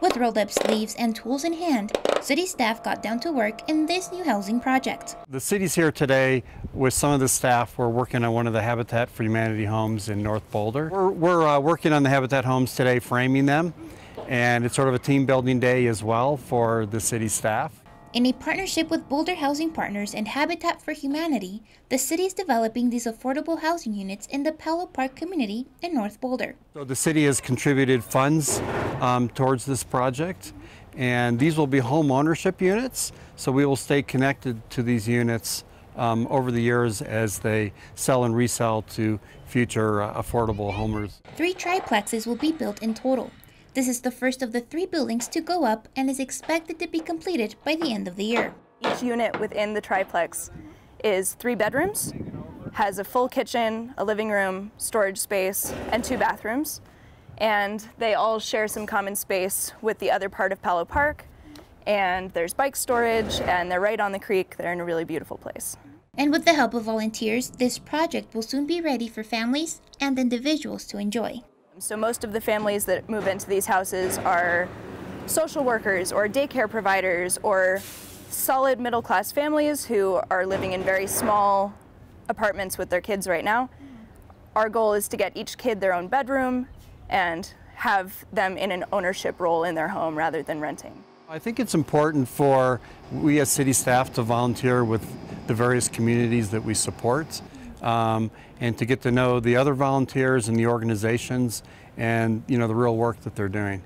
With rolled up sleeves and tools in hand, city staff got down to work in this new housing project. The city's here today with some of the staff. We're working on one of the Habitat for Humanity homes in North Boulder. We're, we're uh, working on the Habitat homes today, framing them, and it's sort of a team building day as well for the city staff. In a partnership with Boulder Housing Partners and Habitat for Humanity, the city is developing these affordable housing units in the Palo Park community in North Boulder. So the city has contributed funds um, towards this project, and these will be home ownership units. So we will stay connected to these units um, over the years as they sell and resell to future uh, affordable homers. Three triplexes will be built in total. This is the first of the three buildings to go up and is expected to be completed by the end of the year. Each unit within the triplex is three bedrooms, has a full kitchen, a living room, storage space, and two bathrooms. And they all share some common space with the other part of Palo Park. And there's bike storage, and they're right on the creek. They're in a really beautiful place. And with the help of volunteers, this project will soon be ready for families and individuals to enjoy. So most of the families that move into these houses are social workers or daycare providers or solid middle class families who are living in very small apartments with their kids right now. Our goal is to get each kid their own bedroom and have them in an ownership role in their home rather than renting. I think it's important for we as city staff to volunteer with the various communities that we support um, and to get to know the other volunteers and the organizations and you know the real work that they're doing.